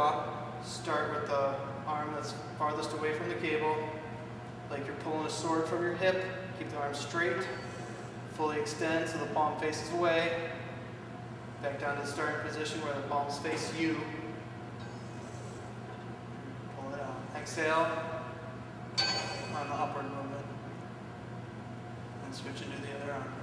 draw, start with the arm that's farthest away from the cable, like you're pulling a sword from your hip. Keep the arm straight, fully extend so the palm faces away. Back down to the starting position where the palms face you. Pull it out. Exhale on the upward movement. And switch into the other arm.